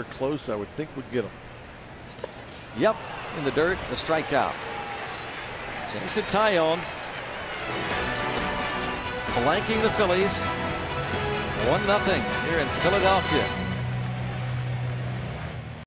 anywhere close, I would think would get him. Yep, in the dirt, a strikeout. Jameson Taillon blanking the Phillies. 1 0 here in Philadelphia.